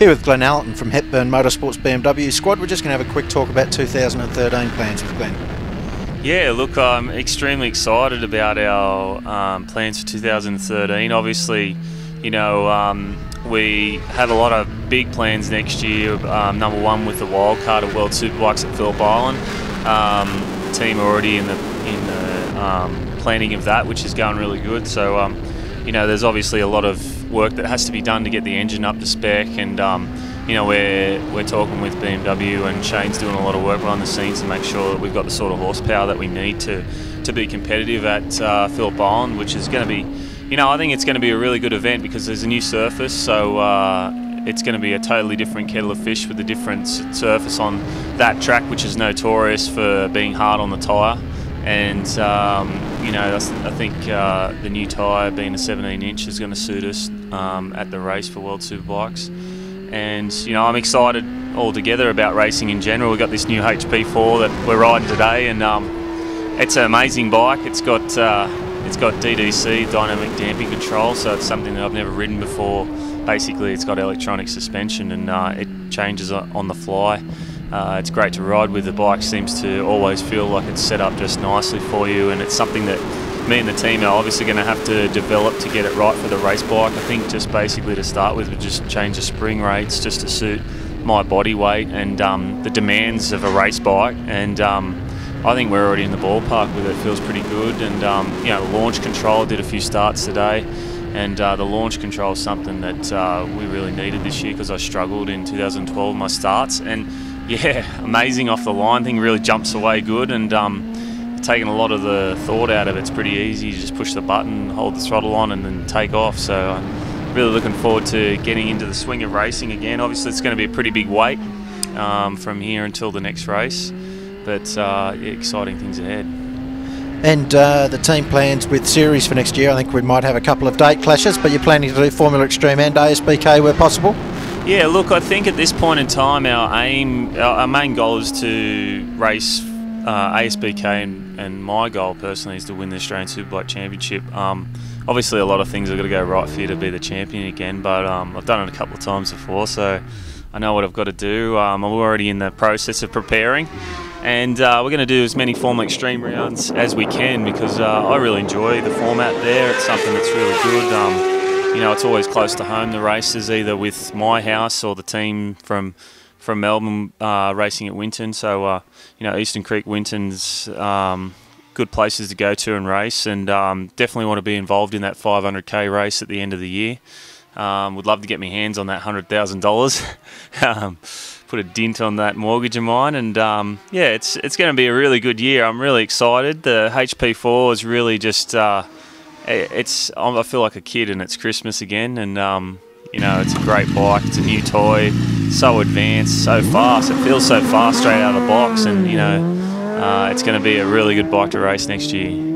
Here with Glenn Allerton from Hepburn Motorsports BMW squad. We're just going to have a quick talk about 2013 plans with Glenn. Yeah, look, I'm extremely excited about our um, plans for 2013. Obviously, you know, um, we have a lot of big plans next year. Um, number one with the wildcard of World Superbikes at Phillip Island. Um, team already in the in the um, planning of that, which is going really good. So, um, you know, there's obviously a lot of work that has to be done to get the engine up to spec. And um, you know we're we're talking with BMW and Shane's doing a lot of work behind the scenes to make sure that we've got the sort of horsepower that we need to to be competitive at uh, Phillip Island, which is going to be, you know, I think it's going to be a really good event because there's a new surface, so uh, it's going to be a totally different kettle of fish with a different surface on that track, which is notorious for being hard on the tyre. And um, you know I think uh, the new tyre being a 17 inch is going to suit us um, at the race for World Superbikes. And you know I'm excited altogether about racing in general. We've got this new HP4 that we're riding today and um, it's an amazing bike. It's got uh, it's got DDC dynamic damping control so it's something that I've never ridden before. Basically it's got electronic suspension and uh, it changes on the fly uh, it's great to ride with. The bike seems to always feel like it's set up just nicely for you, and it's something that me and the team are obviously going to have to develop to get it right for the race bike. I think just basically to start with, we just change the spring rates just to suit my body weight and um, the demands of a race bike. And um, I think we're already in the ballpark with it. feels pretty good. And um, you know, launch control did a few starts today. And uh, the launch control is something that uh, we really needed this year because I struggled in 2012 my starts. And yeah, amazing off the line thing. Really jumps away good and um, taking a lot of the thought out of it. It's pretty easy. You just push the button, hold the throttle on, and then take off. So I'm really looking forward to getting into the swing of racing again. Obviously, it's going to be a pretty big wait um, from here until the next race, but uh, yeah, exciting things ahead. And uh, the team plans with series for next year. I think we might have a couple of date clashes, but you're planning to do Formula Xtreme and ASBK where possible. Yeah, look, I think at this point in time, our aim, our, main goal is to race uh, ASBK, and, and, my goal personally is to win the Australian Superbike Championship. Um, obviously, a lot of things are going to go right for you to be the champion again, but um, I've done it a couple of times before, so I know what I've got to do. Um, I'm already in the process of preparing, and uh, we're going to do as many Formula Xtreme rounds as we can because uh, I really enjoy the format there. It's something that's really good. You know, it's always close to home. The races either with my house or the team from from Melbourne uh, racing at Winton. So uh, you know, Eastern Creek, Winton's um, good places to go to and race, and um, definitely want to be involved in that 500k race at the end of the year. Um, would love to get my hands on that hundred thousand dollars. Um, put a dint on that mortgage of mine, and um, yeah, it's it's going to be a really good year. I'm really excited. The HP4 is really just uh, it's I feel like a kid and it's Christmas again and um, you know it's a great bike it's a new toy so advanced so fast it feels so fast straight out of the box and you know uh, it's going to be a really good bike to race next year